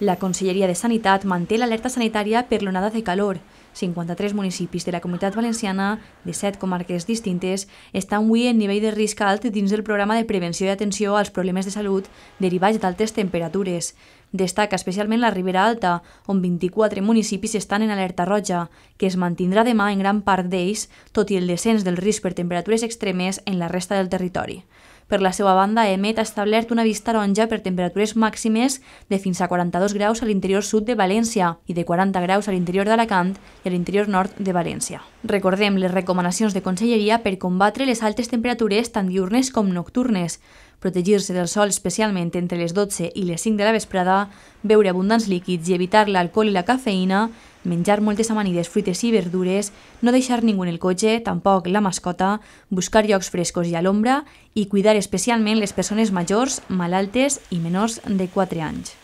La Conselleria de Sanitat manté l'alerta sanitària per l'onada de calor. 53 municipis de la Comunitat Valenciana, de 7 comarques distintes, estan avui en nivell de risc alt dins del programa de prevenció i atenció als problemes de salut derivats d'altes temperatures. Destaca especialment la Ribera Alta, on 24 municipis estan en alerta roja, que es mantindrà demà en gran part d'ells, tot i el descens del risc per temperatures extremes en la resta del territori. Per la seva banda, EMET ha establert una vista taronja per temperatures màximes de fins a 42 graus a l'interior sud de València i de 40 graus a l'interior d'Alacant i a l'interior nord de València. Recordem les recomanacions de Conselleria per combatre les altes temperatures tant diurnes com nocturnes, protegir-se del sol especialment entre les 12 i les 5 de la vesprada, beure abundants líquids i evitar l'alcohol i la cafeïna, menjar moltes amanides, fruites i verdures, no deixar ningú en el cotxe, tampoc la mascota, buscar llocs frescos i a l'ombra i cuidar especialment les persones majors, malaltes i menors de 4 anys.